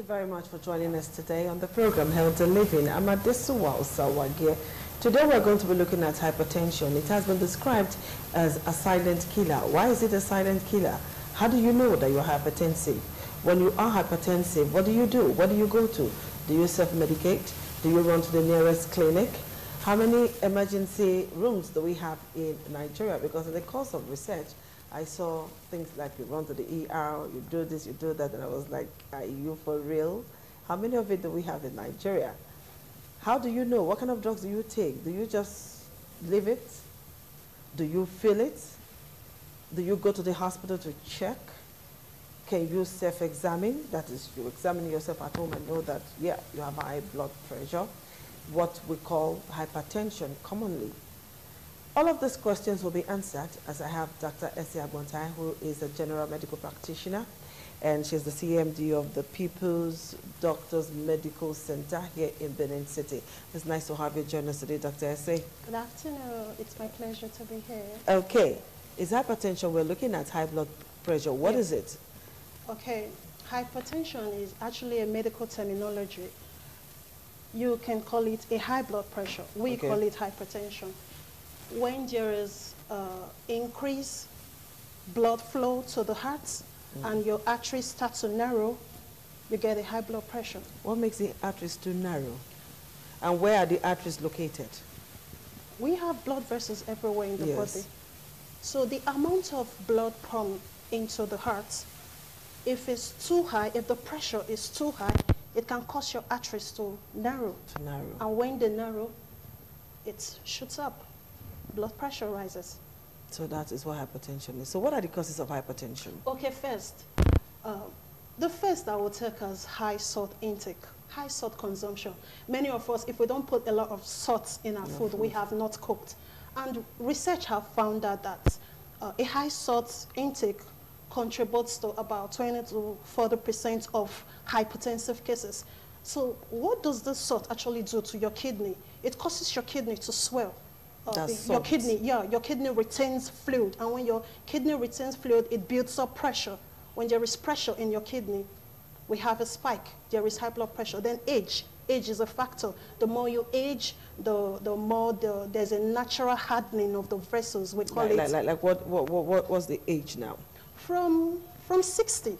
you very much for joining us today on the program Healthy Living. I'm Adesuwa Osawage. Today we're going to be looking at hypertension. It has been described as a silent killer. Why is it a silent killer? How do you know that you're hypertensive? When you are hypertensive, what do you do? What do you go to? Do you self-medicate? Do you run to the nearest clinic? How many emergency rooms do we have in Nigeria? Because in the course of research, I saw things like you run to the ER, you do this, you do that, and I was like, are you for real? How many of it do we have in Nigeria? How do you know? What kind of drugs do you take? Do you just leave it? Do you feel it? Do you go to the hospital to check? Can you self-examine? That is, you examine yourself at home and know that, yeah, you have high blood pressure, what we call hypertension commonly. All of these questions will be answered as I have Dr. Essie Agbontai, who is a general medical practitioner, and she's the CMD of the People's Doctors Medical Center here in Benin City. It's nice to have you join us today, Dr. Essie. Good afternoon. It's my pleasure to be here. Okay. Is hypertension, we're looking at high blood pressure. What is it? Okay. Hypertension is actually a medical terminology. You can call it a high blood pressure. We okay. call it hypertension when there is uh, increased blood flow to the heart mm. and your arteries start to narrow, you get a high blood pressure. What makes the arteries too narrow? And where are the arteries located? We have blood vessels everywhere in the yes. body. So the amount of blood pumped into the heart, if it's too high, if the pressure is too high, it can cause your arteries to narrow. To narrow. And when they narrow, it shoots up blood pressure rises. So that is what hypertension is. So what are the causes of hypertension? Okay, first, uh, the first I will take as high salt intake, high salt consumption. Many of us, if we don't put a lot of salt in our food, food, we have not cooked. And research have found out that uh, a high salt intake contributes to about 20 to 40% of hypertensive cases. So what does this salt actually do to your kidney? It causes your kidney to swell your kidney, yeah, your kidney retains fluid. And when your kidney retains fluid, it builds up pressure. When there is pressure in your kidney, we have a spike. There is high blood pressure. Then age. Age is a factor. The more you age, the, the more the, there's a natural hardening of the vessels. We call like, it. Like, like, like what, what, what, what's the age now? From, from 60.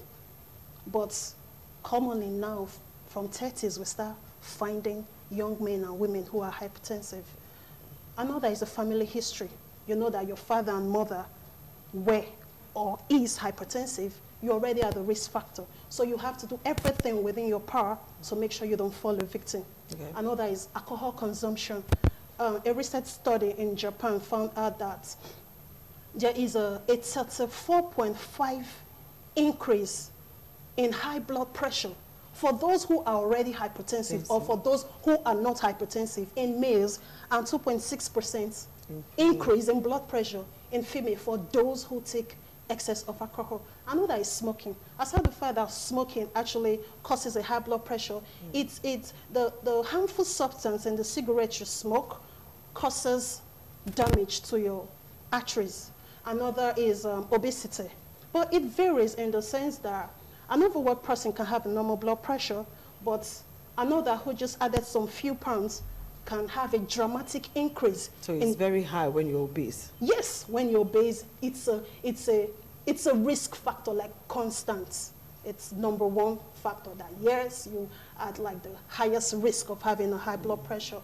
But commonly now, from 30s, we start finding young men and women who are hypertensive. Another is a family history. You know that your father and mother were or is hypertensive, you're already are the risk factor. So you have to do everything within your power to make sure you don't fall a victim. Okay. Another is alcohol consumption. Um, a recent study in Japan found out that there is a, a 34.5 increase in high blood pressure for those who are already hypertensive or for those who are not hypertensive in males and 2.6% increase in blood pressure in female for those who take excess of alcohol. Another is smoking. Aside the fact that smoking actually causes a high blood pressure, mm. it's, it's the, the harmful substance in the cigarette you smoke causes damage to your arteries. Another is um, obesity. But it varies in the sense that an overweight person can have a normal blood pressure, but another who just added some few pounds can have a dramatic increase. So it's very high when you're obese? Yes, when you're obese, it's a, it's a, it's a risk factor like constant. It's number one factor that yes, you at like the highest risk of having a high blood pressure.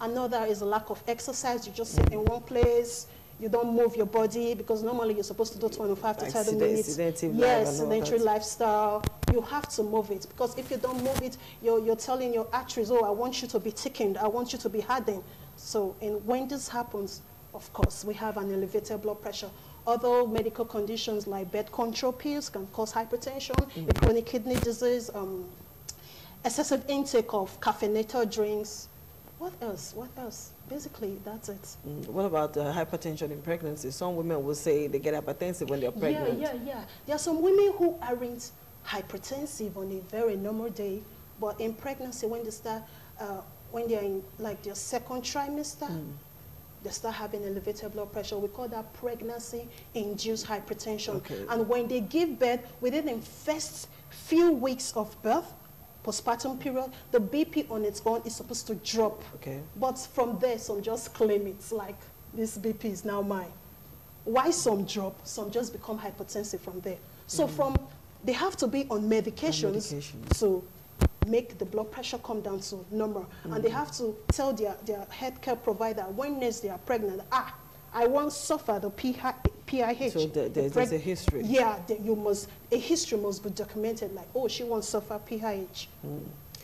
Another is a lack of exercise. You just sit in one place, you don't move your body because normally you're supposed to do 25 to 30 minutes. Yes, sedentary lifestyle. You have to move it because if you don't move it, you're, you're telling your arteries, oh, I want you to be thickened. I want you to be hardened. So and when this happens, of course, we have an elevated blood pressure. Other medical conditions like birth control pills can cause hypertension, mm -hmm. chronic kidney disease, um, excessive intake of caffeinated drinks. What else? What else? Basically, that's it. Mm. What about uh, hypertension in pregnancy? Some women will say they get hypertensive when they're pregnant. Yeah, yeah, yeah. There are some women who aren't hypertensive on a very normal day, but in pregnancy, when they start, uh, when they're in like their second trimester, mm. they start having elevated blood pressure. We call that pregnancy-induced hypertension. Okay. And when they give birth, within the first few weeks of birth, postpartum period, the BP on its own is supposed to drop. Okay. But from there, some just claim it's like, this BP is now mine. Why some drop, some just become hypertensive from there. So from, they have to be on medications medications. to make the blood pressure come down to normal. And they have to tell their, their healthcare provider when next they are pregnant, ah, I once suffered a PI, PIH. So a there- there's a history. Yeah, you must, a history must be documented like, oh, she once suffered PIH.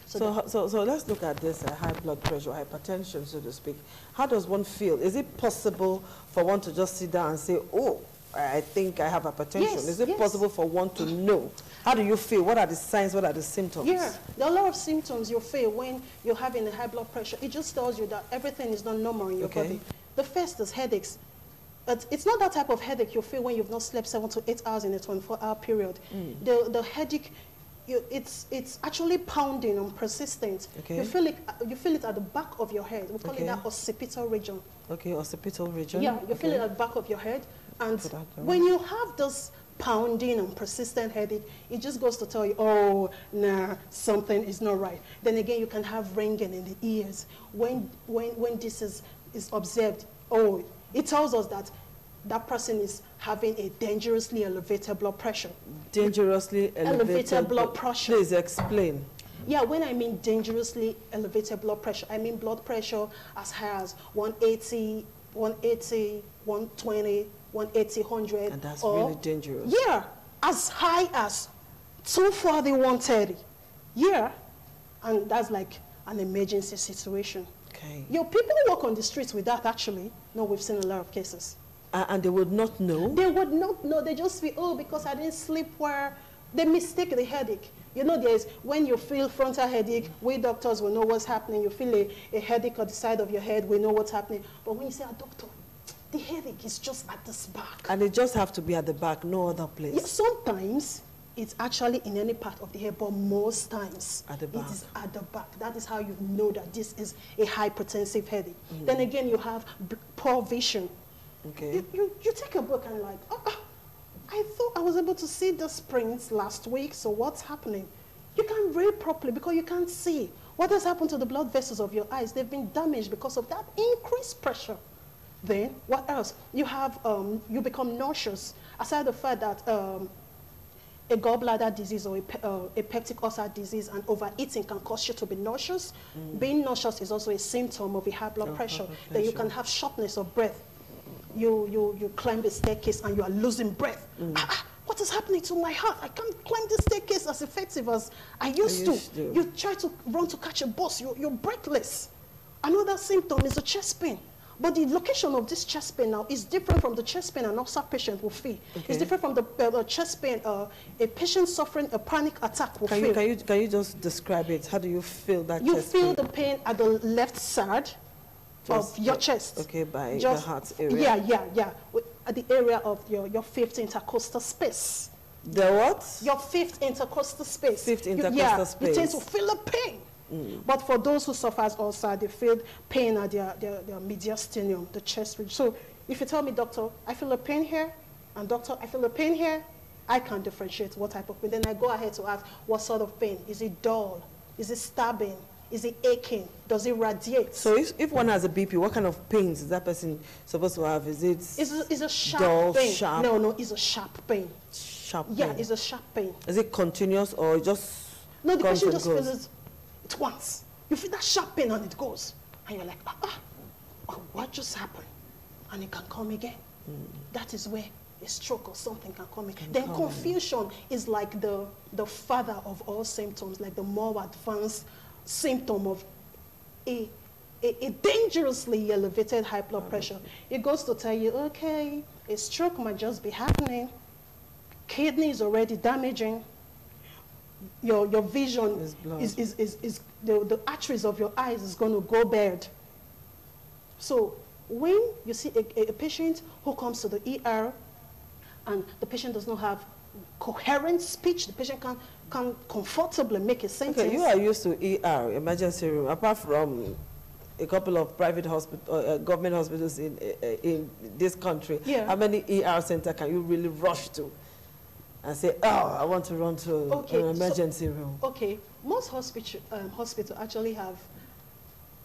So So, so, so let's look at this uh, high blood pressure, hypertension, so to speak. How does one feel? Is it possible for one to just sit down and say, oh, I think I have hypertension? Yes, Is it yes. possible for one to know? How do you feel? What are the signs? What are the symptoms? Yeah, there are a lot of symptoms you feel when you're having a high blood pressure. It just tells you that everything is not normal in your Okay. body. The first is headaches. It's, it's not that type of headache you feel when you've not slept seven to eight hours in a 24-hour period. Mm. The, the headache, you, it's, it's actually pounding and persistent. Okay. You, feel it, uh, you feel it at the back of your head. We call Okay. it that occipital region. Okay, occipital region? Yeah, you feel Okay. it at the back of your head. And Put that down. when you have this pounding and persistent headache, it just goes to tell you, oh, nah, something is not right. Then again, you can have ringing in the ears. When, when, when this is, is observed, oh, it tells us that that person is having a dangerously elevated blood pressure. Dangerously elevated, Elevated blood pressure. Please explain. Yeah, when I mean dangerously elevated blood pressure, I mean blood pressure as high as 180, 180, 120, 180, 100. And that's or- really dangerous. Yeah, as high as 240, 130. Yeah, and that's like an emergency situation. Okay. Your people who walk on the streets with that actually, no, we've seen a lot of cases. A- and they would not know? They would not know. They just feel, oh, because I didn't sleep well. They mistake the headache. You know, there's when you feel frontal headache, we doctors will know what's happening. You feel a, a headache on the side of your head, we know what's happening. But when you say, a doctor, the headache is just at this back. And they just have to be at the back, no other place. Yeah, sometimes it's actually in any part of the head, but most times At the back. it is at the back. That is how you know that this is a hypertensive headache. Then again, you have b- poor vision. Okay. You, you, you take a book and like, oh, I thought I was able to see the springs last week, so what's happening? You can't read properly because you can't see. What has happened to the blood vessels of your eyes? They've been damaged because of that increased pressure. Then, what else? You have, um, you become nauseous. Aside the fact that um, a gallbladder disease or a, pe- uh, a peptic ulcer disease and overeating can cause you to be nauseous. Being nauseous is also a symptom of a high blood Of pressure. blood Then you pressure. can have shortness of breath. You, you, you climb the staircase and you are losing breath. Ah, ah, what is happening to my heart? I can't climb the staircase as effective as I used, used to. to. You try to run to catch a bus, you're, you're breathless. Another symptom is a chest pain. But the location of this chest pain now is different from the chest pain an ulcer patient will feel. Okay. It's different from the uh, the chest pain uh, a patient suffering a panic attack will Can feel. you, can, you, can you just describe it? How do you feel that You chest feel pain? the pain at the left side Just of your chest. okay, by the heart area. Yeah, yeah, yeah. Wi- At the area of your, your fifth intercostal space. The what? Your fifth intercostal space. Fifth You- intercostal yeah, You tend space. to feel a pain. Mm. But for those who suffer ulcer, they feel pain at their, their, their mediastinum, the chest region. So if you tell me, doctor, I feel a pain here, and doctor, I feel a pain here, I can't differentiate what type of pain. Then I go ahead to ask, what sort of pain? Is it dull? Is it stabbing? Is it aching? Does it radiate? So if, if one has a BP, what kind of pains is that person supposed to have? Is it It's a, it's a sharp dull, pain. sharp? No, no, it's a sharp pain. sharp Yeah, pain? it's a sharp pain. Is it continuous or just No, the patient just goes? feels it, it once. You feel that sharp pain and it goes. And you're like, ah, ah, oh, what just happened? And it can come again. That is where a stroke or something can come in. then come. confusion is like the, the father of all symptoms, like the more advanced symptom of a, a, a dangerously elevated high blood pressure. It goes to tell you, okay, a stroke might just be happening. Kidney is already damaging. Your, your vision Is is, is, is, is the, the arteries of your eyes is going to go bad. So when you see a, a- patient who comes to the ER and the patient does not have coherent speech, the patient can, can comfortably make a sentence. Okay, you are used to ER, emergency room, apart from a couple of private hospital, uh, uh, government hospitals in, uh, uh, in this country. Yeah. How many ER center can you really rush to? And say, oh, I want to run to Okay, an so- emergency room. Okay, most hospital um, hospital actually have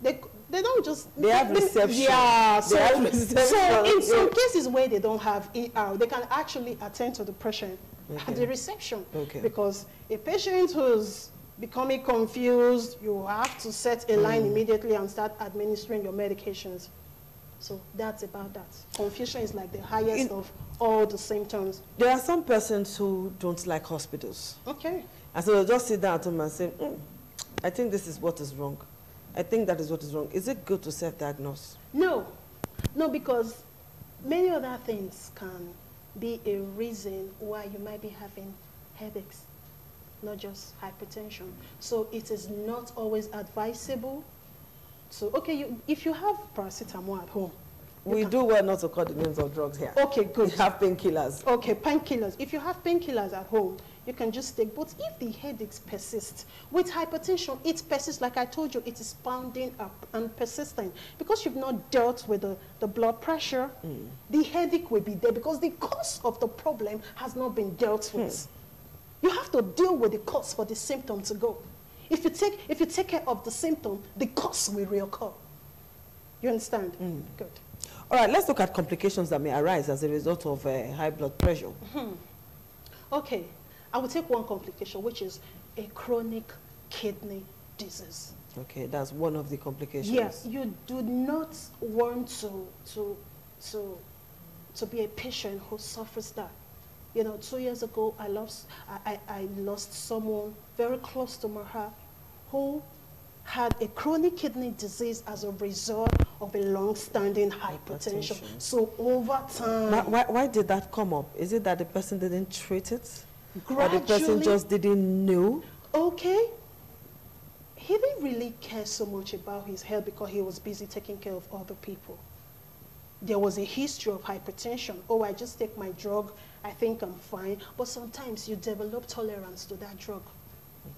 they they don't just They have reception. Yeah, They so, have reception. so in some cases where they don't have ER, they can actually attend to the patient Okay. at the reception Okay. because a patient who's becoming confused, you have to set a line Mm. immediately and start administering your medications. So that's about that. Confusion is like the highest In- of all the symptoms. There are some persons who don't like hospitals. Okay. And so they'll just sit down at home and say, "Mm, I think this is what is wrong. I think that is what is wrong. Is it good to self-diagnose? No, no, because many other things can be a reason why you might be having headaches, not just hypertension. So it is not always advisable. So, okay, you, if you have paracetamol at home, We do well not to call the names of drugs here. Okay, We good. have painkillers. Okay, painkillers. If you have painkillers at home, you can just take. But if the headaches persist, with hypertension, it persists. Like I told you, it is pounding up and persistent. Because you've not dealt with the, the blood pressure, mm. the headache will be there because the cause of the problem has not been dealt with. Hmm. You have to deal with the cause for the symptom to go. If you take, if you take care of the symptom, the cause will reoccur. You understand? Good. All right, let's look at complications that may arise as a result of uh, high blood pressure. Okay, I will take one complication, which is a chronic kidney disease. Okay, that's one of the complications. Yes, you do not want to, to, to, to be a patient who suffers that. You know, two years ago, I lost, I, I, lost someone very close to my heart who had a chronic kidney disease as a result of a long-standing hypertension. Hypertension. So over time, Why, why, why did that come up? Is it that the person didn't treat it? Or the person just didn't know? okay. He didn't really care so much about his health because he was busy taking care of other people. There was a history of hypertension. Oh, I just take my drug, I think I'm fine. But sometimes you develop tolerance to that drug.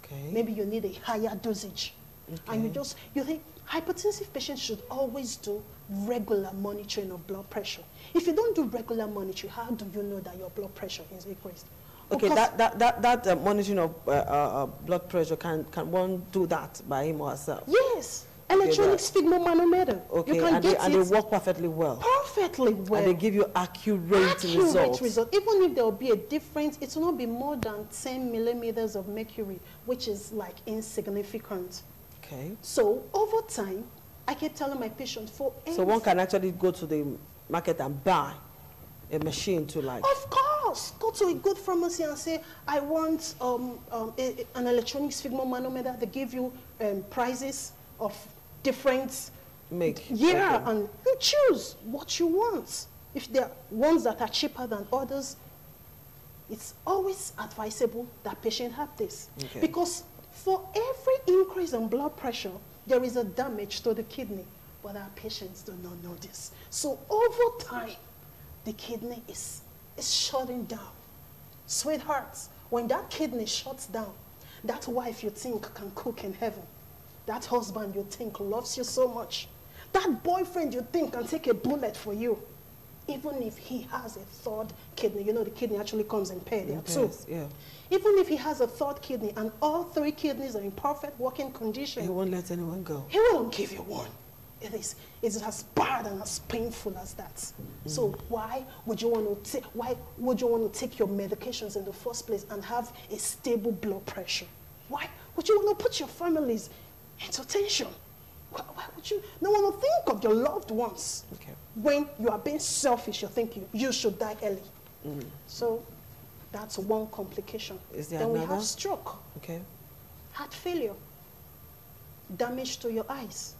Okay. Maybe you need a higher dosage. Okay. And you just, you think hypertensive patients should always do regular monitoring of blood pressure. If you don't do regular monitoring, how do you know that your blood pressure is increased? Okay, Because- that, that, that, that uh, monitoring of uh, uh, uh, blood pressure, can, can one do that by him or herself? Yes, Okay, electronic that- sphygmomanometer. Okay, you can and, get they, and it they work perfectly well. perfectly well. And they give you accurate, Accurate results. result. Even if there will be a difference, it will not be more than 10 millimeters of mercury, which is like insignificant. Okay. So over time, I kept telling my patients for So one can actually go to the market and buy a machine to like, Of course, go to a good pharmacy and say, I want um, um, a- an electronic sphygmomanometer. They give you um, prices of different make. Yeah, okay. and you choose what you want. If there are ones that are cheaper than others, it's always advisable that patient have this. Okay. Because for every increase in blood pressure, there is a damage to the kidney. But our patients do not know this. So over time, the kidney is, is shutting down. Sweethearts, when that kidney shuts down, that wife you think can cook in heaven, that husband you think loves you so much, that boyfriend you think can take a bullet for you, even if he has a third kidney, you know the kidney actually comes in pair, there. Yes, yeah. Even if he has a third kidney and all three kidneys are in perfect working condition, He won't let anyone go. he won't give you one. It is, it is as bad and as painful as that. Mm. So why would you want to take why would you want to take your medications in the first place and have a stable blood pressure? Why would you want to put your families tension? Why, why would you not want to think of your loved ones? Okay. When you are being selfish, you're thinking you should die early. Mm. So that's one complication. Is there then we have stroke Okay. heart failure, damage to your eyes.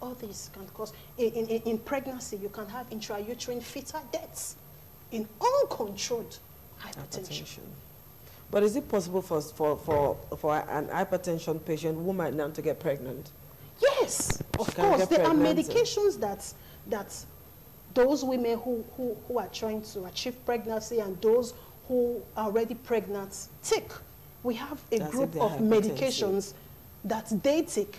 All these can cause, in, in, in pregnancy, you can have intrauterine fetal deaths in uncontrolled hypertension. Hypertension. But is it possible for, for, for, for an hypertension patient who might now to get pregnant? Yes, of course. There are medications that, that those women who, who, who are trying to achieve pregnancy and those who are already pregnant take. We have a That's group of medications that they take.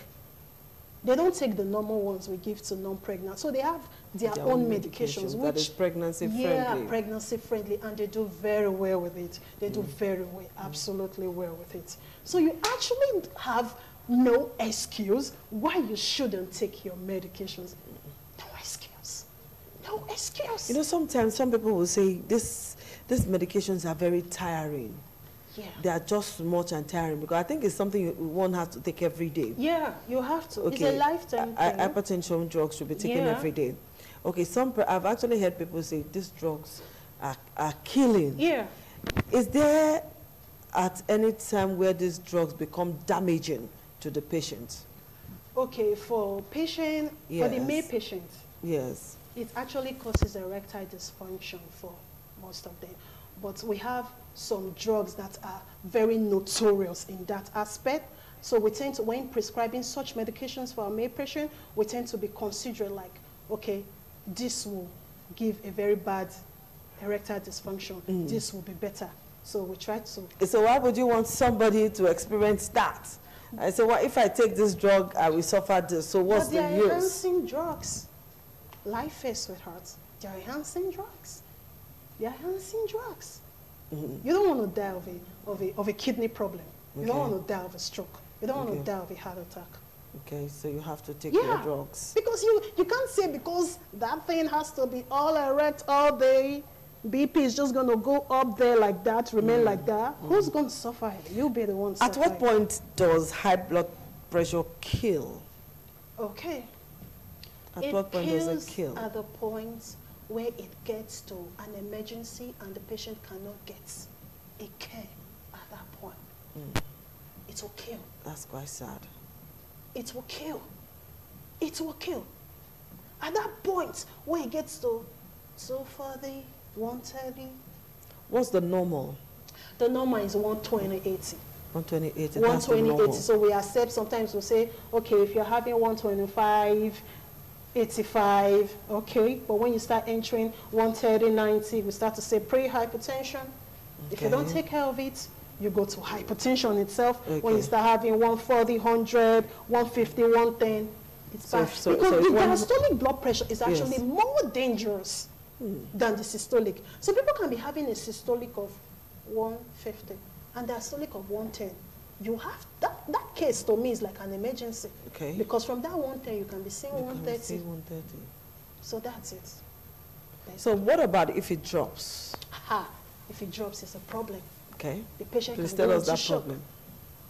They don't take the normal ones we give to non-pregnant. So they have their, Their own own medications, medications, which is pregnancy yeah, friendly. pregnancy friendly, and they do very well with it. They Mm. do very well, absolutely well with it. So you actually have no excuse why you shouldn't take your medications. No excuse. No excuse. You know, sometimes some people will say this, these medications are very tiring. yeah. They are just much and tiring because I think it's something you- one has to take every day. Yeah, you have to. It's a lifetime I- thing. hypertension drugs should be taken Yeah. every day. Okay, some I've actually heard people say these drugs are, are killing. yeah. Is there at any time where these drugs become damaging to the patient? Okay, for patient, for the male patient, Yes. it actually causes erectile dysfunction for most of them. But we have some drugs that are very notorious in that aspect. So we tend to, when prescribing such medications for our male patient, we tend to be considerate like, okay, this will give a very bad erectile dysfunction. Mm. This will be better. So we try to So why would you want somebody to experience that? I say, well, if I take this drug, I will suffer this. So what's but the they are use? enhancing drugs. Life is, sweetheart. They are enhancing drugs. They are enhancing drugs. Mhm. You don't want to die of a, of a, of a kidney problem. You don't want to die of a stroke. You don't want to die of a heart attack. Okay, so you have to take your Yeah. drugs. Because you, you can't say because that thing has to be all erect all day, BP is just going to go up there like that, remain like that. Who's going to suffer? You'll be the one Mm. At suffering. what point does high blood pressure kill? Okay. At it what point does it kill? at the point where it gets to an emergency and the patient cannot get a care at that point. Mm, It will kill. that's quite sad. It will kill. It will kill. At that point where it gets to 240, 130, What's the normal? the normal is 120, 80. 128. that's the 120, normal. 80. So we accept sometimes we say, okay, if you're having 125, 85, okay. But when you start entering 130, 90, we start to say pre-hypertension. If you don't take care of it, you go to hypertension itself. When you start having 140, 100, 150, 110, it's So bad. so- because so the diastolic blood pressure is actually Yes. more dangerous Hmm. than the systolic. So people can be having a systolic of 150 and diastolic of 110. You have that, that case to me is like an emergency Okay. because from that 110 you can be seeing You 130. see 130. So that's it. That's So what about if it drops? Aha, if it drops, it's a problem. Okay. The patient Please can tell go us into that shock. problem.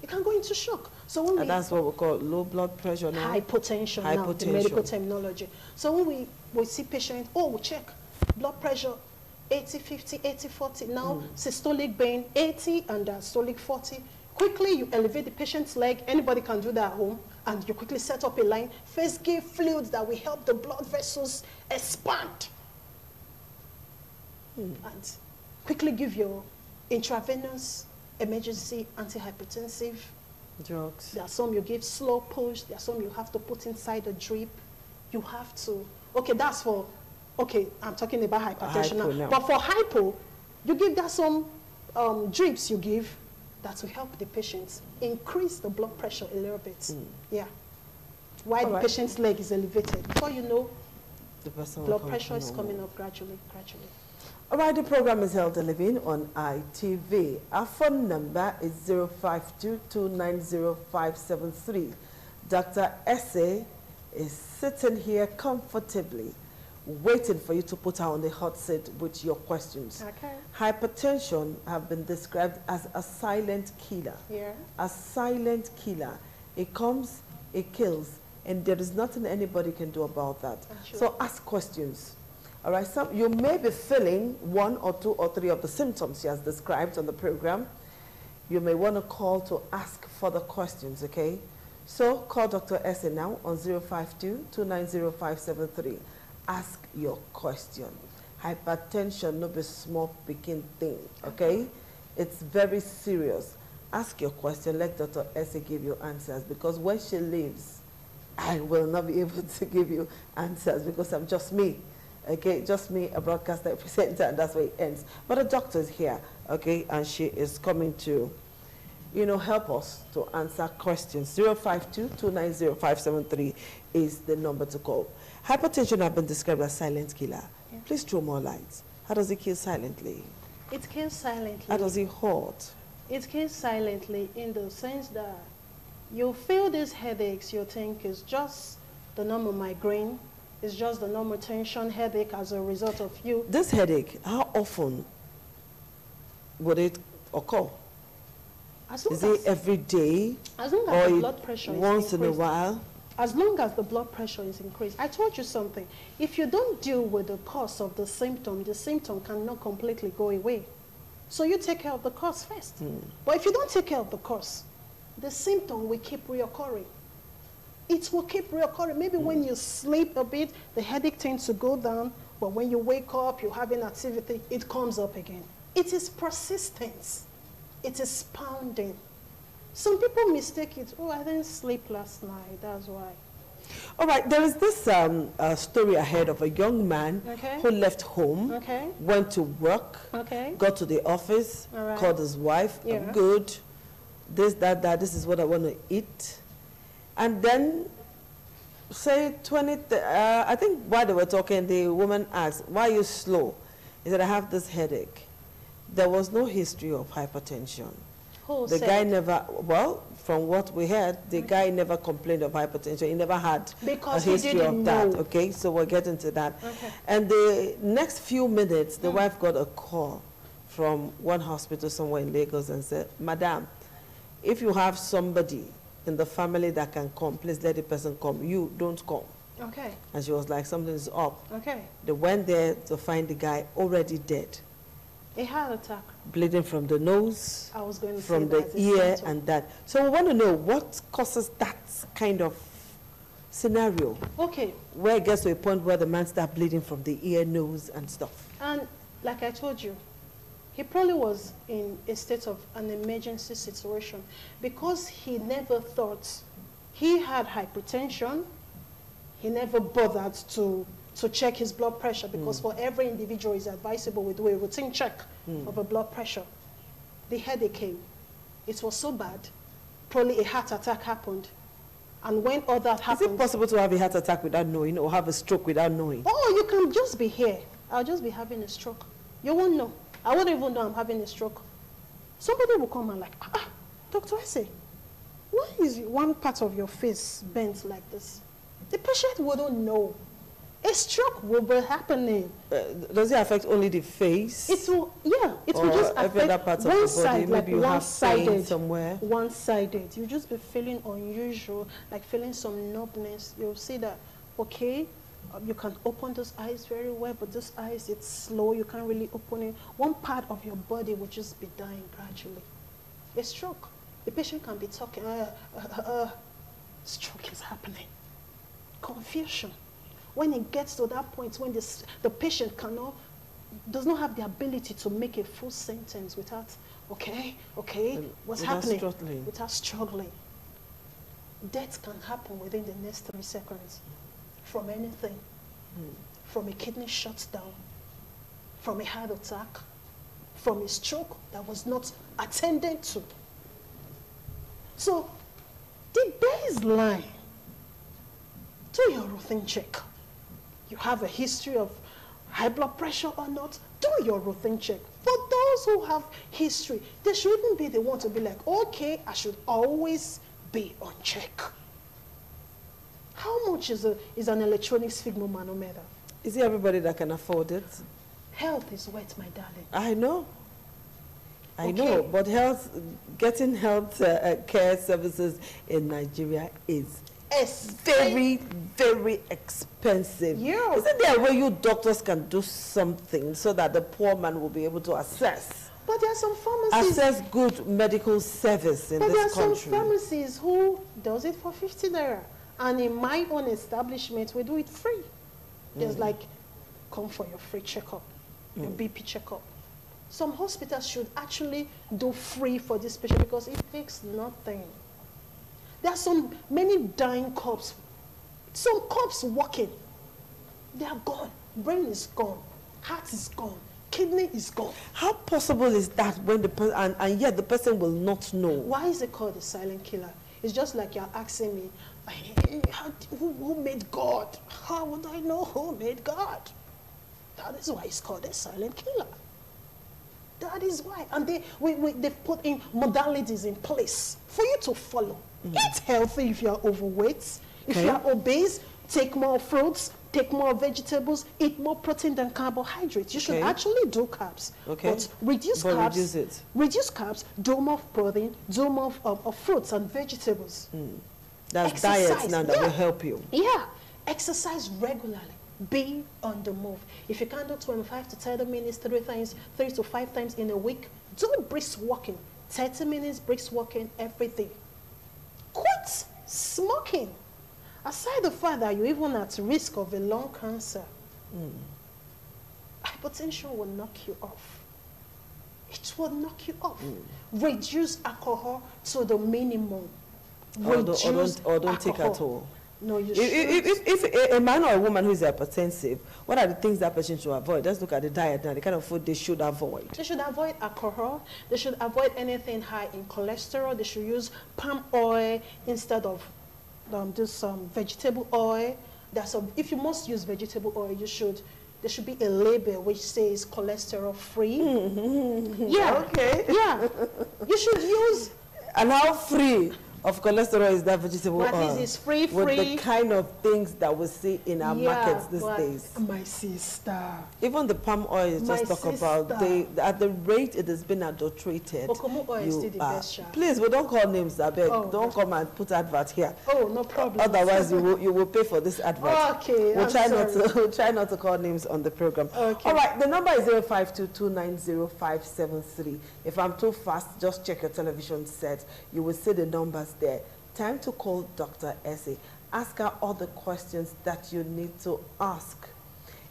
It can go into shock. So when we that's what we call low blood pressure now. hypotension, now, the medical terminology. So when we, we see patient, oh, we check blood pressure 80, 50, 80, 40. Now Mm. systolic vein 80 and diastolic 40. Quickly you elevate the patient's leg. Anybody can do that at home. And you quickly set up a line. First give fluids that will help the blood vessels expand. Hmm. And quickly give your intravenous emergency antihypertensive Drugs. there are some you give slow push. There are some you have to put inside a drip. You have to. Okay, that's for. Okay, I'm talking about hypertension now. now. But for hypo, you give that some um, drips you give that will help the patient increase the blood pressure a little bit. Mm. Yeah. While the Alright. patient's leg is elevated. Before you know, The blood pressure is coming up gradually, gradually. All right, the program is Healthy Living on ITV. Our phone number is 052290573. Dr. Esse is sitting here comfortably, waiting for you to put her on the hot seat with your questions. Okay. Hypertension have been described as a silent killer. Yeah. A silent killer. It comes, it kills, and there is nothing anybody can do about that. Sure. So ask questions. All right, you may be feeling one or two or three of the symptoms she has described on the program. You may want to call to ask further questions, okay? So call Dr. Esse now on 052-290-573. Ask your question. Hypertension no be small picking thing, okay? It's very serious. Ask your question, let Dr. Esse give you answers because when she leaves, I will not be able to give you answers because I'm just me. Okay, just me, a broadcaster, presenter, and that's where it ends. But a doctor is here, okay, and she is coming to, you know, help us to answer questions. 052-290-573 is the number to call. Hypertension has been described as silent killer. Yeah. Please throw more light. How does it kill silently? It kills silently. How does it hurt? It kills silently in the sense that you feel these headaches you think is just the normal migraine, it's just the normal tension headache as a result of you. This headache, how often would it occur? As long Is as, it every day as, long or as the blood pressure is once in a while? as long as the blood pressure is increased. I told you something. If you don't deal with the cause of the symptom, the symptom cannot completely go away. So you take care of the cause first. Hmm. But if you don't take care of the cause, the symptom will keep reoccurring. It will keep reoccurring. Maybe Hmm. when you sleep a bit, the headache tends to go down, but when you wake up, you're having activity, it comes up again. It is persistence. It is pounding. Some people mistake it, oh, I didn't sleep last night, that's why. All right, there is this um, uh, story ahead of a young man Okay. who left home, Okay. went to work, Okay. got to the office, right. called his wife, Yeah. I'm good, this, that, that, this is what I want to eat. And then, say 20, th- uh, I think while they were talking, the woman asked, why are you slow? He said, I have this headache. There was no history of hypertension. Who The said guy never, well, from what we heard, the guy never complained of hypertension. He never had Because a he history of that. know. Okay, so we'll get into that. Okay. And the next few minutes, Mm. the wife got a call from one hospital somewhere in Lagos and said, Madam, if you have somebody in the family that can come, please let the person come. You don't come. Okay, And she was like, something's up. okay. They went there to find the guy already dead, A heart attack. bleeding from the nose, I was going to from say the that as a ear and that. So we want to know what causes that kind of scenario Okay, where it gets to a point where the man starts bleeding from the ear, nose and stuff. and like I told you, he probably was in a state of an emergency situation because he never thought he had hypertension. He never bothered to, to check his blood pressure because hmm. for every individual it's advisable we do a routine check hmm. of a blood pressure. The headache came. It was so bad, probably a heart attack happened. And when all that happened, Is it possible to have a heart attack without knowing or have a stroke without knowing? Oh, you can just be here. I'll just be having a stroke. You won't know. I won't even know I'm having a stroke. Somebody will come and like, ah, ah, Dr. Ese, why is one part of your face bent like this? The patient wouldn't know. A stroke will be happening. Uh, does it affect only the face? It will, yeah, it will just other affect part of one the body? side, like Maybe you pain one-sided. somewhere? One-sided. You just be feeling unusual, like feeling some numbness. You'll see that, okay, you can open those eyes very well, but those eyes, it's slow. You can't really open it. One part of your body will just be dying gradually. A stroke. The patient can be talking, uh, uh, uh, uh, stroke is happening. Confusion. When it gets to that point when this, the patient cannot, does not have the ability to make a full sentence without, okay, okay, And what's without happening? struggling. Without struggling. Death can happen within the next three seconds from anything, from a kidney shutdown, from a heart attack, from a stroke that was not attended to. So, the baseline, do your routine check. You have a history of high blood pressure or not, do your routine check. For those who have history, they shouldn't be the one to be like, okay, I should always be on check. How much is, a, is an electronic sphygmomanometer? Is it everybody that can afford it? Health is wealth, my darling. I know. I Okay. know, but health, getting health uh, uh, care services in Nigeria is It's very, very expensive. Yeah. Isn't there a way you doctors can do something so that the poor man will be able to access, But there are some pharmacies. access good medical service in this country. but there are some pharmacies who does it for 50 naira. And in my own establishment, we do it free. There's Mm. like, come for your free checkup, your BP checkup. Some hospitals should actually do free for this patient because it takes nothing. There are some many dying cops. Some cops walking. They are gone. Brain is gone. Heart is gone. Kidney is gone. How possible is that when the per- and, and yet the person will not know? Why is it called a silent killer? It's just like you're asking me, How, who, who made God? How would I know who made God? That is why it's called a silent killer. That is why. And they, we, we, they've put in modalities in place for you to follow. Mm. Eat healthy if you're overweight. If okay. you're obese, take more fruits, take more vegetables, eat more protein than carbohydrates. You okay. should actually do carbs. Okay. But reduce but carbs. Reduce it. Reduce carbs, do more protein, do more of, of fruits and vegetables. Mm. That's Exercise. diet now that yeah. will help you. Yeah. Exercise regularly. Be on the move. If you can do 25 to 30 minutes, three times, three to five times in a week, do brisk walking. 30 minutes brisk walking every day. Quit smoking. Aside the fact that you're even at risk of a lung cancer, mm. hypertension will knock you off. It will knock you off. Mm. Reduce alcohol to the minimum. Or don't, or don't, or don't take at all. No, you if, if, if, if, a man or a woman who is hypertensive, what are the things that person should avoid? Let's look at the diet now, the kind of food they should avoid. They should avoid alcohol. They should avoid anything high in cholesterol. They should use palm oil instead of um, this um, vegetable oil. There's some, if you must use vegetable oil, you should there should be a label which says cholesterol free. yeah. Okay. Yeah. You should use. And how free? Of cholesterol is that vegetable what oil. What is free, free? With the kind of things that we see in our yeah, markets these days. My sister. Even the palm oil you just talk sister. about, they, at the rate it has been adulterated. Okomu oil is still the best shot. Please, we don't call names, I beg. Oh, don't come and put advert here. Oh, no problem. Otherwise, you will, you will pay for this advert. Okay, we'll I'm try sorry. not to we'll try not to call names on the program. Okay. All right, the number is 0522900573. If I'm too fast, just check your television set. You will see the numbers there time to call Dr. Essie. Ask her all the questions that you need to ask.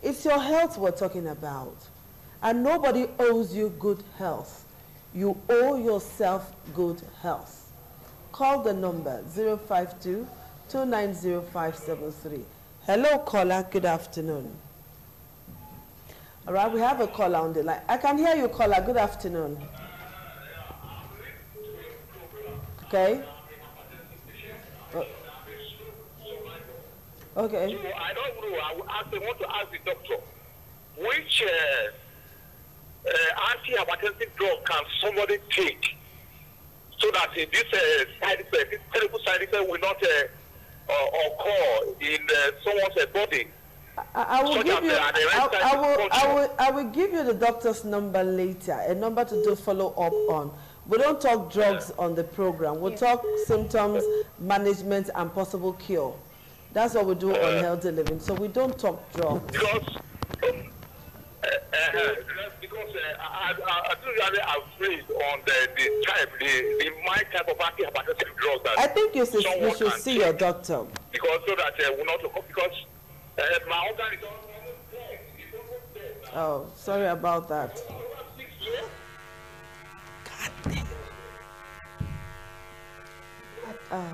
It's your health we're talking about. And nobody owes you good health. You owe yourself good health. Call the number 052 290 Hello, caller. Good afternoon. All right, we have a caller on the line. I can hear you, caller. Good afternoon. Okay. Okay. So I don't know. I, ask, I want to ask the doctor, which uh, uh, anti-hypertensive drug can somebody take so that uh, this uh, side effect, this terrible side effect will not uh, uh, occur in uh, someone's uh, body? I, I will give you. I, I, will. I will. I will give you the doctor's number later. A number to do follow up on. We don't talk drugs on the program. We talk symptoms, management, and possible cure. That's what we do uh, on healthy living. So we don't talk drugs. Because, uh, uh, because uh, I, I, I'm really afraid on the, the type, the, the my type of anti-hypertensive drug that I think you should, you should see your doctor. Because so that uh, will not because uh, my organ is Oh, sorry about that. God damn. Uh,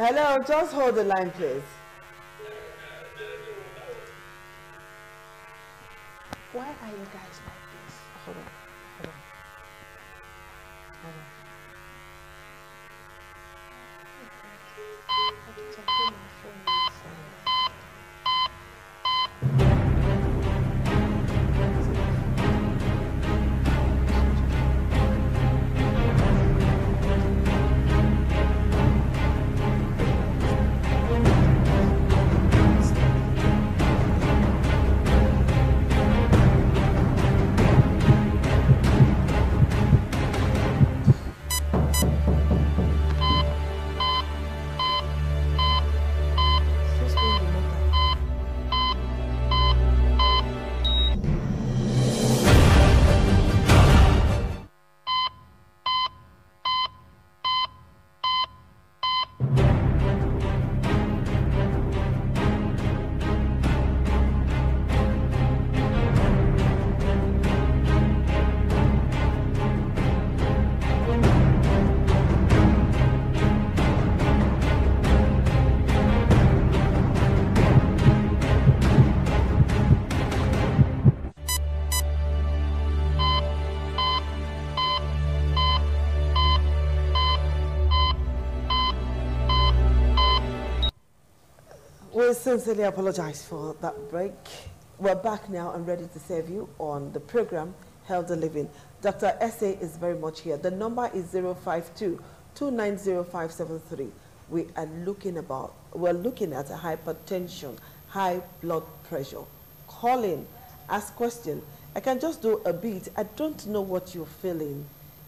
Hello, just hold the line, please. Why are you guys like this? Hold on. I sincerely apologize for that break. We're back now and ready to serve you on the program Healthy Living. Dr. S.A. is very much here. The number is 052 290 We are looking about, we're looking at a hypertension, high blood pressure. Call in, ask question. I can just do a bit. I don't know what you're feeling.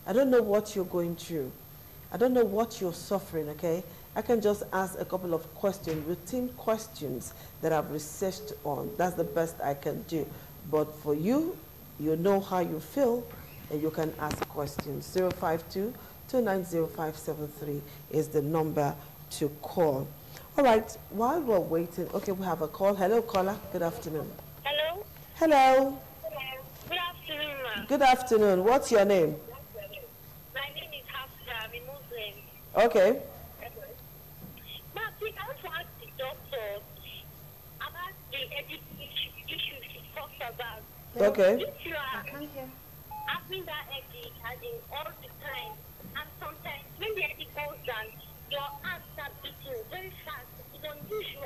I don't know what you're going through. I don't know what you're suffering, okay? I can just ask a couple of questions, routine questions that I've researched on. That's the best I can do. But for you, you know how you feel, and you can ask questions. 052 290 is the number to call. All right, while we're waiting, okay, we have a call. Hello, caller. Good afternoon. Hello? Hello. Good afternoon. Good afternoon. What's your name? My name is Hafsa. I'm a Muslim. Okay. Ma'am, please, I want to ask the doctor about the headache issue, issue she talks about. Okay. If you I are can't hear. having that headache as in all the time, and sometimes when the headache goes down, your heart starts beating very fast. It's unusual.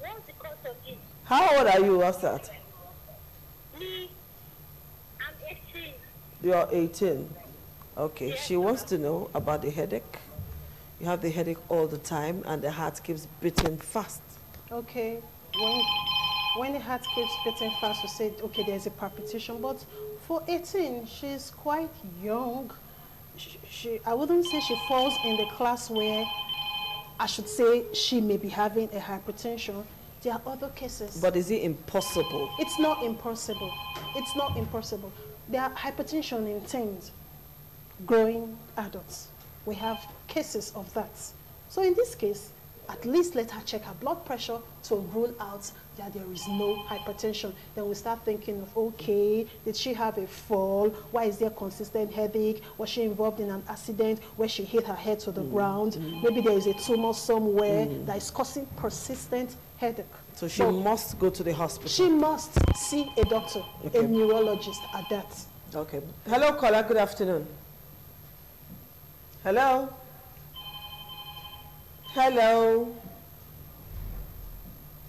What's the cause of it? How old are you? What's that? Me, I'm 18. You're 18. Okay. She wants to know about the headache. You have the headache all the time and the heart keeps beating fast. Okay, when, when the heart keeps beating fast, we say, okay, there's a palpitation. But for 18, she's quite young. She, she, I wouldn't say she falls in the class where I should say she may be having a hypertension. There are other cases. But is it impossible? It's not impossible. It's not impossible. There are hypertension in teens, growing adults. We have cases of that. So in this case, at least let her check her blood pressure to rule out that there is no hypertension. Then we start thinking of, okay, did she have a fall? Why is there consistent headache? Was she involved in an accident where she hit her head to the mm, ground? Mm. Maybe there is a tumor somewhere mm. that is causing persistent headache. So she But- must go to the hospital. she must see a doctor, Okay. a neurologist at that. Okay. Hello, caller. Good afternoon. Hello. Hello.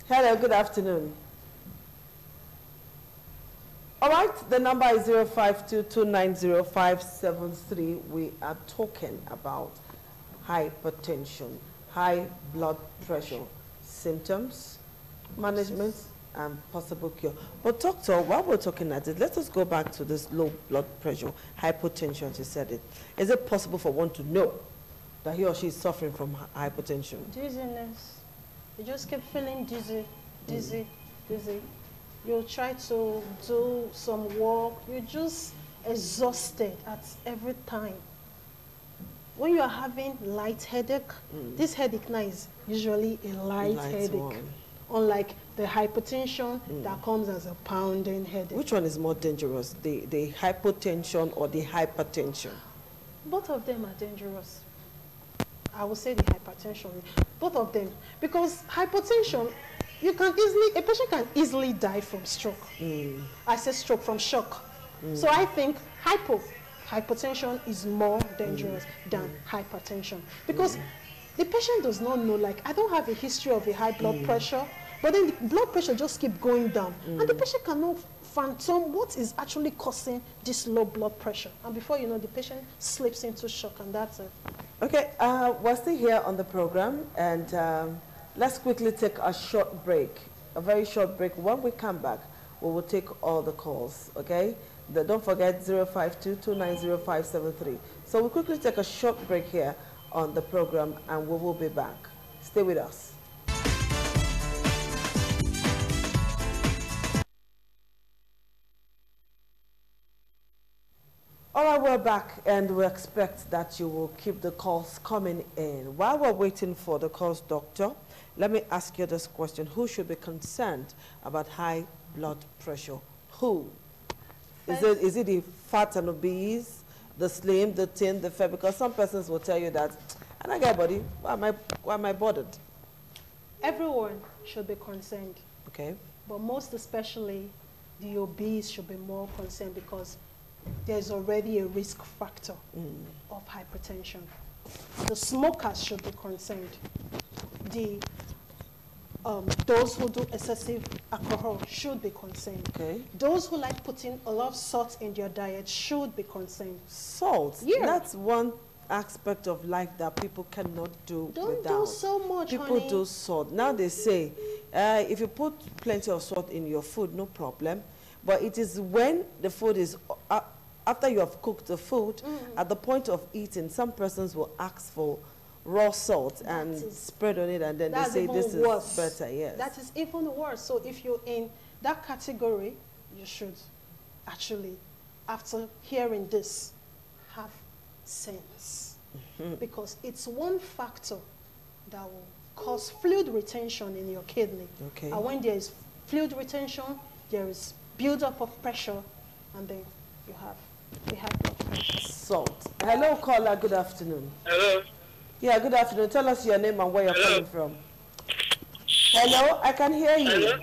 Hello. Good afternoon. All right. The number is 052290573. We are talking about hypotension, high blood pressure, symptoms, management, and possible cure. But doctor, while we're talking at it, let us go back to this low blood pressure, hypotension, you said it. Is it possible for one to know that he or she is suffering from hypertension? Dizziness. You just keep feeling dizzy, dizzy, dizzy. You try to do some work. You're just exhausted at every time. When you are having light headache, mm. this headache now is usually a light, Light headache. one. Unlike the hypertension mm. that comes as a pounding headache. Which one is more dangerous, the, the hypotension or the hypertension? Both of them are dangerous. I would say the hypertension, both of them. Because hypotension, you can easily, a patient can easily die from stroke. Mm. I say stroke from shock. Mm. So I think hypo, hypertension is more dangerous mm. than hypertension. Because the patient does not know, like, I don't have a history of a high blood pressure, but then the blood pressure just keep going down. And the patient cannot phantom what is actually causing this low blood pressure. And before you know, the patient slips into shock and that's it. Okay, uh, we're still here on the program, and um, let's quickly take a short break, a very short break. When we come back, we will take all the calls, okay? The, don't forget 052-290-573. So we'll quickly take a short break here on the program, and we will be back. Stay with us. All right, we're back, and we expect that you will keep the calls coming in. While we're waiting for the calls, doctor, let me ask you this question. Who should be concerned about high blood pressure? Who? Is it, is it the fat and obese, the slim, the thin, the fair? Because some persons will tell you that, and I get body, why am I, why am I bothered? Everyone should be concerned, Okay? but most especially the obese should be more concerned because there's already a risk factor of hypertension. The smokers should be concerned. The um, those who do excessive alcohol should be concerned. Okay. Those who like putting a lot of salt in their diet should be concerned. Salt. Yeah. That's one aspect of life that people cannot do Don't without. do so much, People honey. do salt. Now they say, uh, if you put plenty of salt in your food, no problem. But it is when the food is, uh, after you have cooked the food, Mm. at the point of eating, some persons will ask for raw salt and is- spread on it, and then they say this worse. is better. Yes. That is even worse. So if you're in that category, you should actually, after hearing this, have sense. Mm-hmm. Because it's one factor that will cause fluid retention in your kidney. Okay. And when there is fluid retention, there is buildup of pressure, and then you have we have blood pressure. salt. Hello, caller. Good afternoon. Hello. Yeah, good afternoon. Tell us your name and where you're Hello. calling from. Hello, I can hear you. Hello.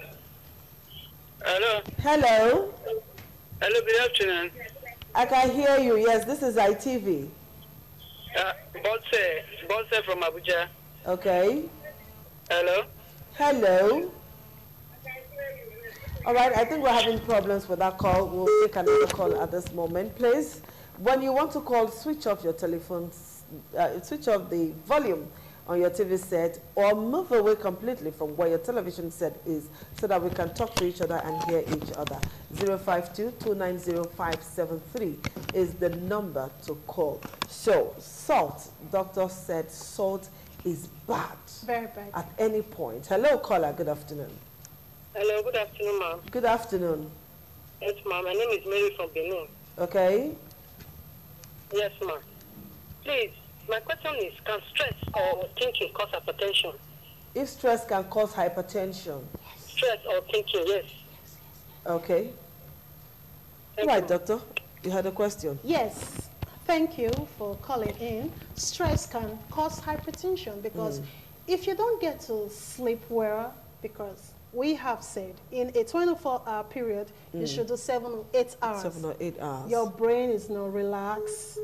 Hello. Hello, Hello. Good afternoon. I can hear you. Yes, this is ITV. Uh, Bonse, Bonse from Abuja. Okay. Hello. Hello. All right, I think we're having problems with that call. We'll take another call at this moment, please. When you want to call, switch off your telephone, uh, switch off the volume on your TV set or move away completely from where your television set is so that we can talk to each other and hear each other. 052-290-573 is the number to call. So, salt, doctor said salt is bad Very bad. at any point. Hello, caller. Good afternoon. Hello. Good afternoon, ma'am. Good afternoon. Yes, ma'am. My name is Mary from Benin. Okay. Yes, ma'am. Please, my question is, can stress or thinking cause hypertension? If stress can cause hypertension. Stress or thinking, yes. Okay. Thank right, you. doctor. You had a question. Yes, thank you for calling in. Stress can cause hypertension because mm. if you don't get to sleep well, because we have said in a 24 hour period, you mm. should do seven or eight hours. Seven or eight hours. Your brain is not relaxed.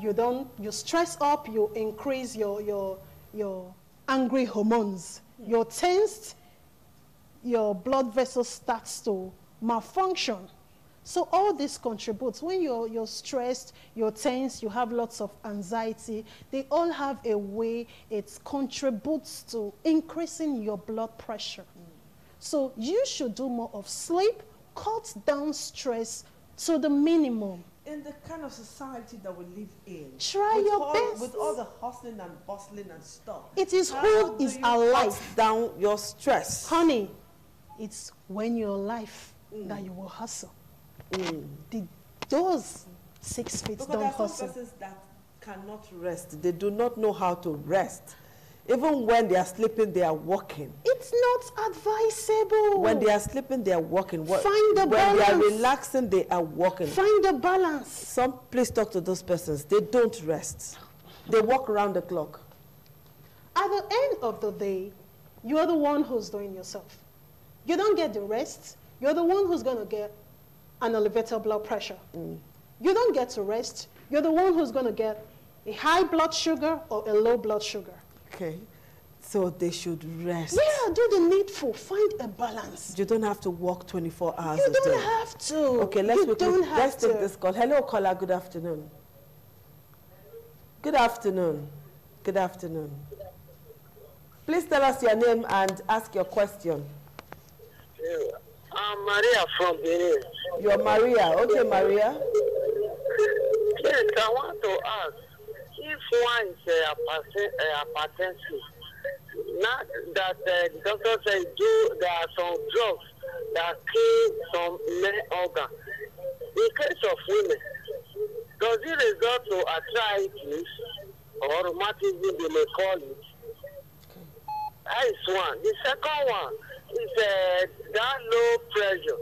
You don't, you stress up, you increase your, your, your angry hormones. Mm. You're tensed, your blood vessel starts to malfunction. So all this contributes. When you're, you're stressed, you're tense, you have lots of anxiety, they all have a way it contributes to increasing your blood pressure. So you should do more of sleep, cut down stress to the minimum. In the kind of society that we live in, Try with your all, best. with all the hustling and bustling and stuff. it is who is who do is you alive. cut down your stress. Honey, it's when you're alive mm. that you will hustle. Mm. The, those six feet Because don't there are some persons that cannot rest. They do not know how to rest. Even when they are sleeping, they are walking. It's not advisable. When they are sleeping, they are walking. Find the when they are relaxing, they are walking. Find the balance. Some, please talk to those persons. They don't rest. They walk around the clock. At the end of the day, you're the one who's doing yourself. You don't get the rest. You're the one who's going to get an elevated blood pressure. Mm. You don't get to rest. You're the one who's going to get a high blood sugar or a low blood sugar. Okay. So they should rest. Yeah, do the needful. Find a balance. You don't have to work 24 hours You a don't day. have to. Okay, let's you quickly, don't have let's to. take this call. Hello, caller. Good afternoon. Good afternoon. Good afternoon. Please tell us your name and ask your question. I'm Maria from Benin. You're Maria. Okay, Maria. Yes, I want to ask if one is uh, hyperten- hypertensive, not that uh, the doctor said do there are some drugs that kill some male organ. In case of women, does it result to arthritis or rheumatism they may call it? That is one. The second one is uh, that low pressure.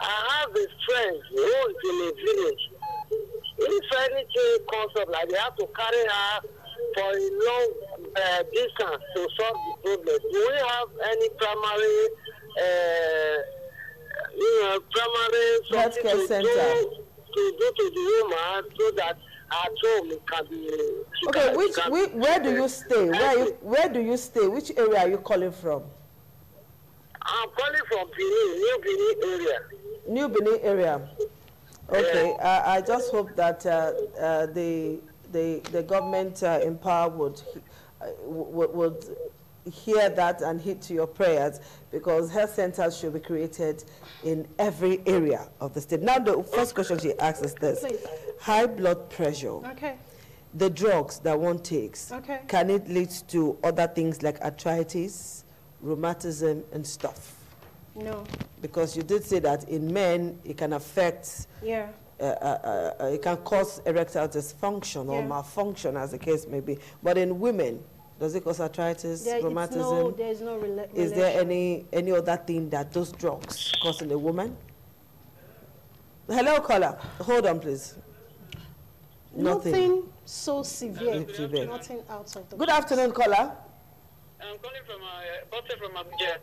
I have a friend who is in a village. If anything comes up, like they have to carry her for a long uh, distance to solve the problem, do we have any primary, uh, you know, primary something to center. do to do to the woman so that at home it can be. Okay, can- which, can whi- be where do you stay? Where, you, where do you stay? Which area are you calling from? I'm calling from Benin, New Benin area. New Benin area. Okay, uh, I just hope that uh, uh, the, the, the government uh, in power would, uh, would, would hear that and heed to your prayers because health centers should be created in every area of the state. Now, the first question she asks is this. Please. High blood pressure, Okay. the drugs that one takes, Okay. can it lead to other things like arthritis, rheumatism, and stuff? No. Because you did say that in men, it can affect Yeah. uh, uh, uh, it can cause erectile dysfunction or Yeah. malfunction, as the case may be. But in women, does it cause arthritis, There, it's rheumatism? no, there is no rela- Is there any any other thing that those drugs cause in a woman? Hello, caller. Hold on, please. Nothing so severe. Severe. Nothing out of the Good box. afternoon, caller. I'm calling from uh, Bosse from Abuja.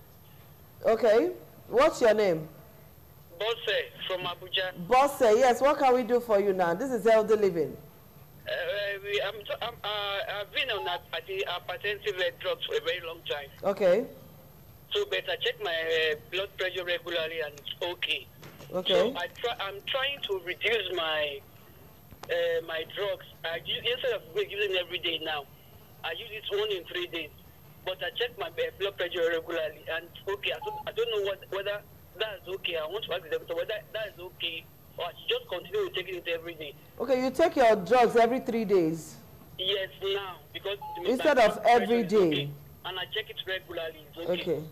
Okay. What's your name? Bosse from Abuja. Boss, yes. What can we do for you now? This is healthy living. Uh, we, I'm, I'm, uh, I've been on that hypertensive uh, drugs for a very long time. Okay. So, but I check my uh, blood pressure regularly and it's okay. Okay. So I try, I'm trying to reduce my uh, my drugs. I use, instead of using every day now, I use it one in three days. But I check my blood pressure regularly, and okay. I don't, I don't know what, whether that's okay. I want to ask the doctor whether that is okay, or I should just continue taking it every day. Okay, you take your drugs every three days. Yes, now because Instead of every day. okay, and I check it regularly. Okay. Okay.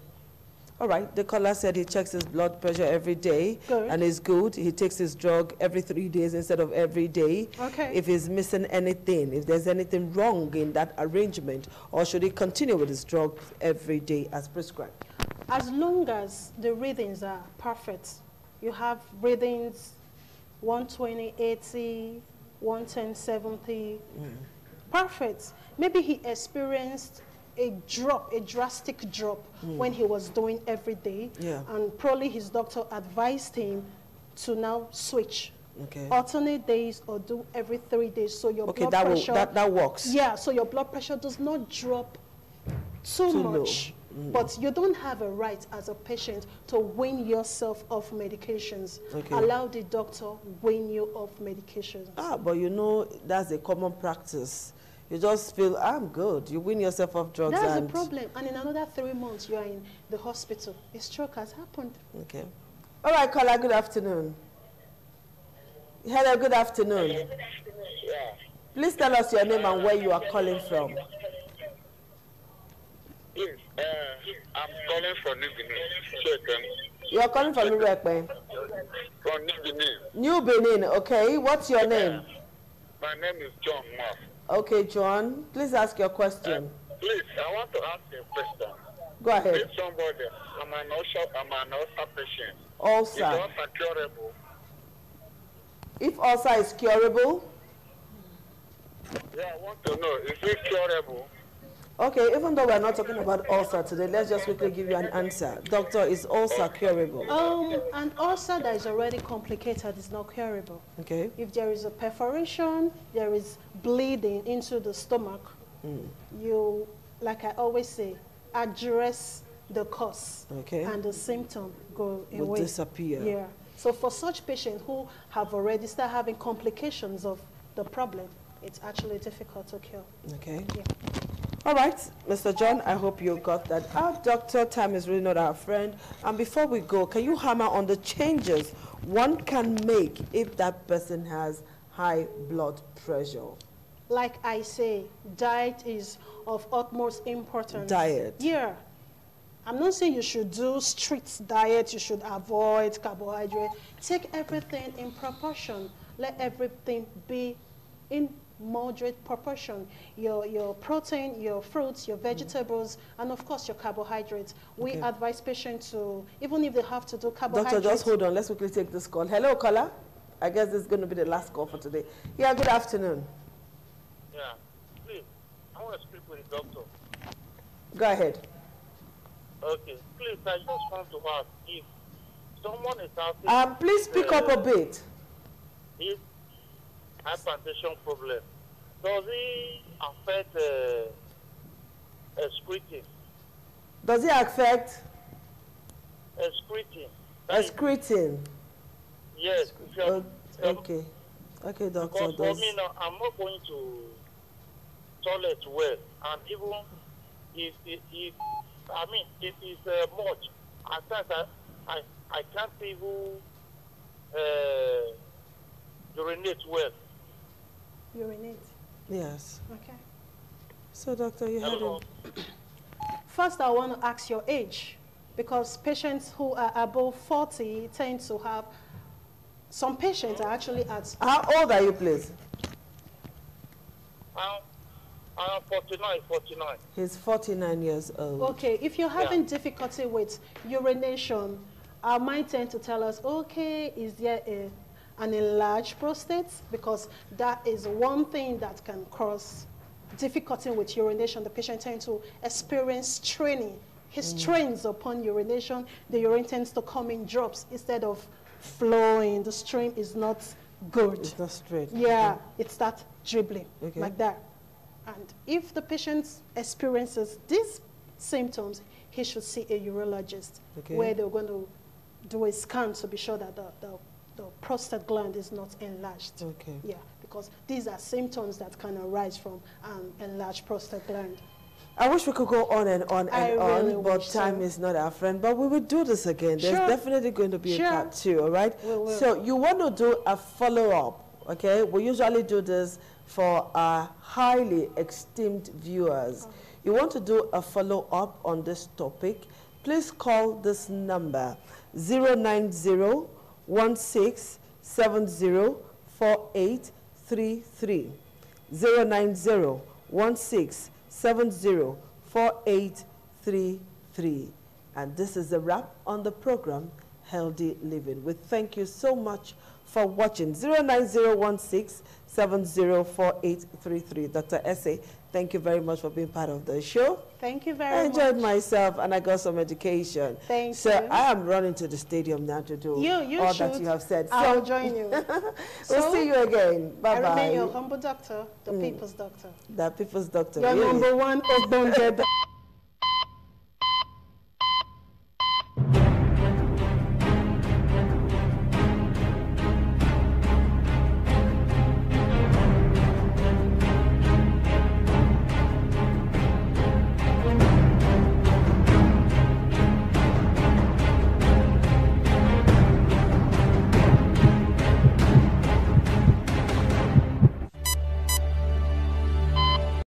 All right. The caller said he checks his blood pressure every day Good. and is good. He takes his drug every three days instead of every day. Okay. If he's missing anything, if there's anything wrong in that arrangement, or should he continue with his drug every day as prescribed? As long as the readings are perfect, you have readings 120, 80, 110, 70, mm. perfect. Maybe he experienced a drop, a drastic drop when he was doing every day. Yeah. And probably his doctor advised him to now switch. Okay. Alternate days or do every three days so your Okay, blood that will, pressure that that works. yeah, so your blood pressure does not drop too, Too much. But you don't have a right as a patient to wean yourself off medications. Okay. Allow the doctor wean you off medications. Ah, but you know that's a common practice. You just feel I'm good. You win yourself off drugs. That's the problem. And in another three months, you are in the hospital. A stroke has happened. Okay. All right, caller. Good afternoon. Hello. Good afternoon. Yeah. Please tell us your name and where you are calling from. Yes, uh, I'm calling from New Benin. Second. You are calling from Irekpe. From New Benin. New Benin, okay. What's your name? My name is John Moss. Okay, John. Please ask your question. Uh, please, I want to ask you a question. Go If ahead. somebody, I'm an ulcer, I'm an ulcer patient. Is Ulcer. ulcer curable? If ulcer is curable, Yeah, I want to know, is it curable? Okay, even though we're not talking about ulcer today, let's just quickly give you an answer. Doctor, is ulcer curable? Um, an ulcer that is already complicated is not curable. Okay. If there is a perforation, there is bleeding into the stomach, you, like I always say, address the cause Okay. and the symptom go away. Will disappear. Yeah. So for such patients who have already started having complications of the problem, it's actually difficult to cure. Okay. Yeah. All right, Mr. John, I hope you got that. Our doctor, time is really not our friend. And before we go, can you hammer on the changes one can make if that person has high blood pressure? Like I say, diet is of utmost importance. Diet. Yeah. I'm not saying you should do strict diet, you should avoid carbohydrate. Take everything in proportion. Let everything be in moderate proportion. Your, your protein, your fruits, your vegetables, and of course your carbohydrates. We Okay. advise patients to, even if they have to do carbohydrates. Doctor, just hold on. Let's quickly take this call. Hello, caller. I guess this is going to be the last call for today. Yeah, good afternoon. Yeah. Please, I want to speak with the doctor. Go ahead. Okay. Please, I just want to ask if someone is having Um, please speak up a bit. if hypertension problem, does it affect uh, uh, squeaking? Does it affect? excreting. Is- Excreting. Yes. If you are, Okay. Okay, doctor. because for me now, I'm not going to toilet well, and even if it, it I mean, it is uh, much. At times, I, I, I can't even uh, urinate well. Urinate. yes. Okay. So, doctor, you I had don't him. know. First, I want to ask your age because patients who are above 40 tend to have, some patients are actually at, How old are you, please? I'm, I'm 49, 49. He's 49 years old. okay, if you're having difficulty with urination, our mind tend to tell us, okay, is there a, an enlarged prostate? Because that is one thing that can cause difficulty with urination. The patient tends to experience straining. He mm. strains upon urination. The urine tends to come in drops instead of flowing. The stream is not good. It's not straight. Yeah, it starts dribbling Okay. like that. And if the patient experiences these symptoms, he should see a urologist Okay. where they're going to do a scan to be sure that the, the, the prostate gland is not enlarged. Okay. Yeah, because these are symptoms that can arise from an enlarged prostate gland. I wish we could go on and on and I really on, but time so. is not our friend. But we will do this again. There's Sure. definitely going to be Sure. a part two, all right? We will. So you want to do a follow-up, okay? We usually do this for our highly esteemed viewers. You want to do a follow-up on this topic, please call this number 090 4833 090-1670-4833. And this is a wrap on the program Healthy Living. We thank you so much for watching. 090-1670-4833. Dr. Essay, thank you very much for being part of the show. Thank you very much. I enjoyed much. myself and I got some education. Thank so you. I am running to the stadium now to do You, you all should. that you have said. So I'll join you. we'll So, see you again. Bye bye. I remain your humble doctor, the mm. people's doctor. The people's doctor. Your really. number one Ogbonge